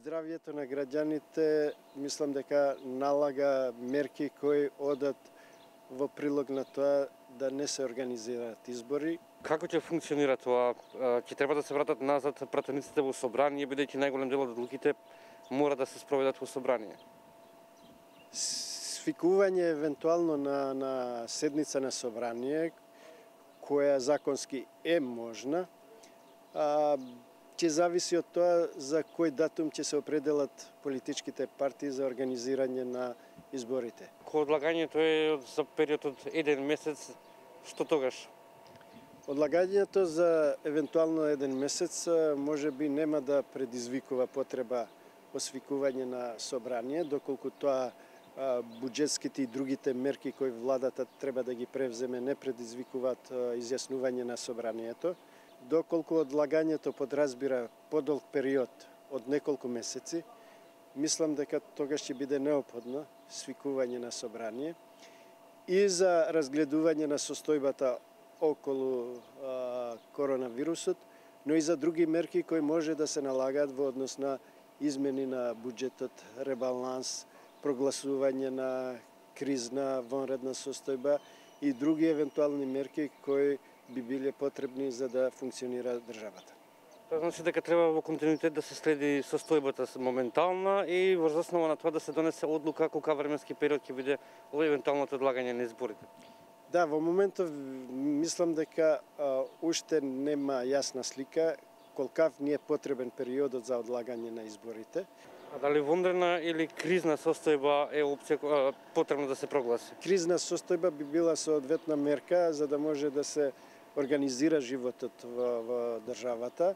здравјето на граѓаните мислам дека налага мерки кои одат во прилог на тоа да не се организираат избори. Како ќе функционира тоа? Ќе треба да се вратат назад пратениците во собрание, бидејќи најголем дел од одлуките мора да се спроведат во собрание? Свикување евентуално на, на седница на собрание, која законски е можна, а, ќе зависи од тоа за кој датум ќе се определат политичките партии за организирање на изборите. Ко одлагањето е за период од еден месец, што тогаш? Одлагањето за евентуално еден месец може би нема да предизвикува потреба освикување на собрание, доколку тоа буџетските и другите мерки кои владата треба да ги превземе не предизвикуваат изјаснување на собранието, доколку одлагањето подразбира подолг период од неколку месеци, мислам дека тогаш ќе биде неопходно свикување на собрание и за разгледување на состојбата околу а, коронавирусот, но и за други мерки кои може да се налагаат во однос на измени на буџетот, ребаланс, прогласување на кризна вонредна состојба и други евентуални мерки кои би биле потребни за да функционира државата. Тоа значи дека треба во континуитет да се следи состојбата моментална и врз основа на тоа да се донесе одлука колка временски период ќе биде евентуалното одлагање на изборите. Да, во моментов мислам дека а, уште нема јасна слика колкав ни е потребен периодот за одлагање на изборите. А дали вондрена или кризна состојба е опција потребно да се прогласи? Кризна состојба би била соодветна мерка за да може да се организира животот во, во државата